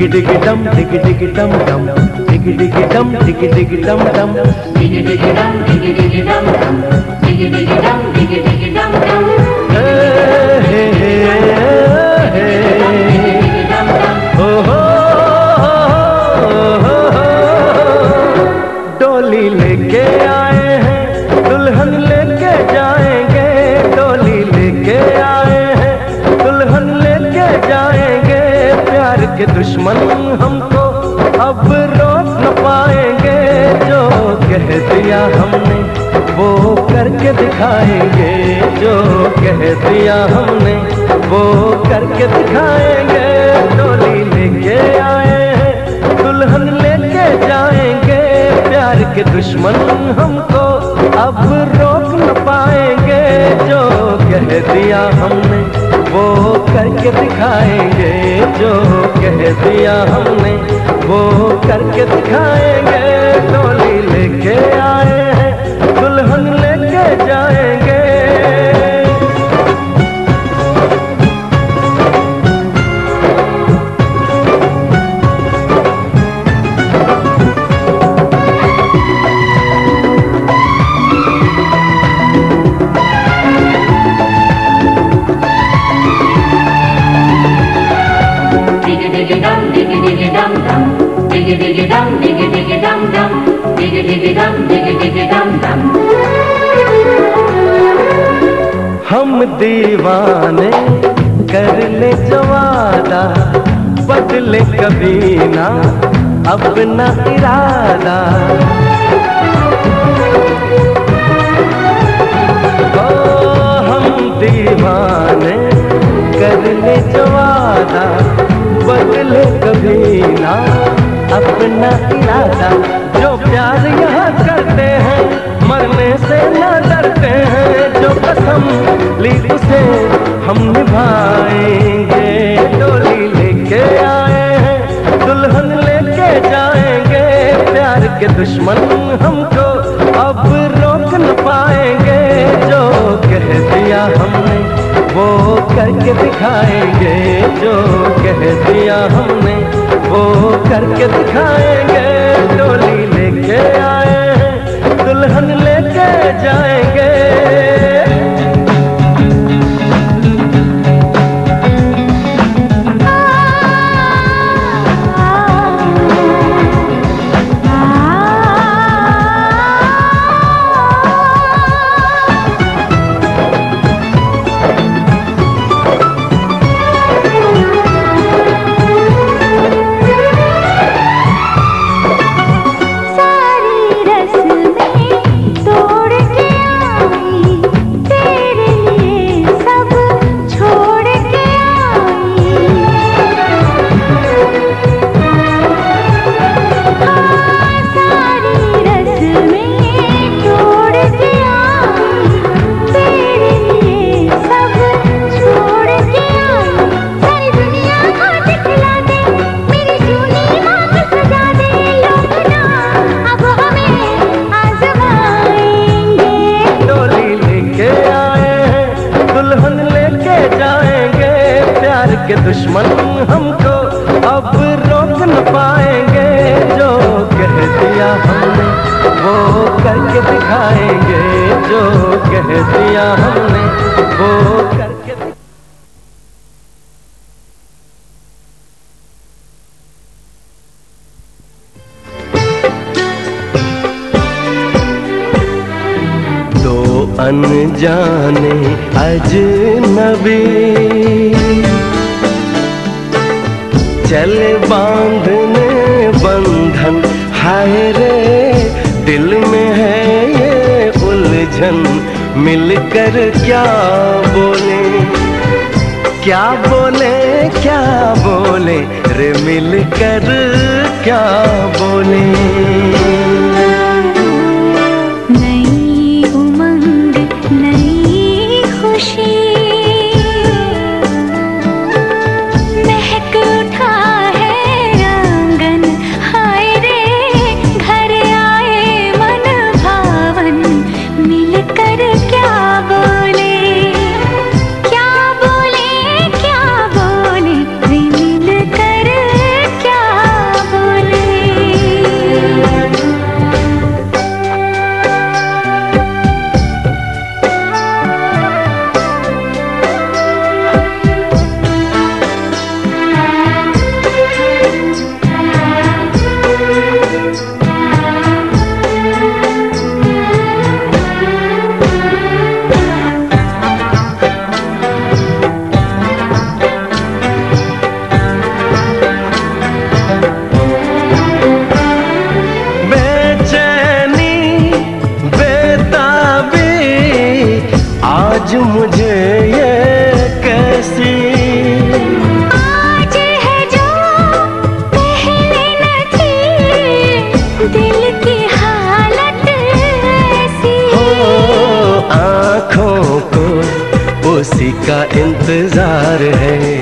डिग डिग डम डिग डिग डम डम डिग डिग डम डिग डिग डम डम dig dig dum dig dig dum dum dig dig dum dig dig dum dum हे हे हे हे हो हो, हो, हो। डोली लेके आए हैं दुल्हन लेके जाएँगे के दुश्मन हमको अब रोक न पाएँगे। जो कह दिया हमने, वो करके दिखाएँगे। जो कह दिया हमने, वो करके दिखाएँगे। डोली लेके आए हैं, दुल्हन लेके जाएँगे। प्यार के दुश्मन हमको अब रोक न पाएँगे। जो कह दिया हमने, वो करके दिखाएँगे जो कह दिया हमने वो करके दिखाएँगे डोली लेके आए। Dig dum dig dig dum dum dig dig dum dig dig dum dum dig dig dum dig dig dum dum हम दीवाने कर ले जवादा बदले कभी ना अपना इरादा ओ हम दीवाने जो प्यार यहाँ करते हैं, मरने से न डरते हैं, जो कसम ली उसे हम निभाएँगे, डोली लेके आए हैं, दुल्हन लेके जाएँगे, प्यार के दुश्मन हमको अब रोक न पाएँगे, जो कह दिया हमने वो करके दिखाएँगे, जो कह दिया हमने वो करके दिखाएँगे। लेके दुश्मन हमको अब रोक न पाएँगे। जो कह दिया हमने, वो करके दिखाएँगे। जो कह दिया हमने, वो करके अनजाने अजनबी चले बांधने बंधन, हाय रे, दिल में है ये उलझन, मिलकर क्या बोले? क्या बोले क्या बोले रे, मिलकर क्या बोले? का इंतज़ार है।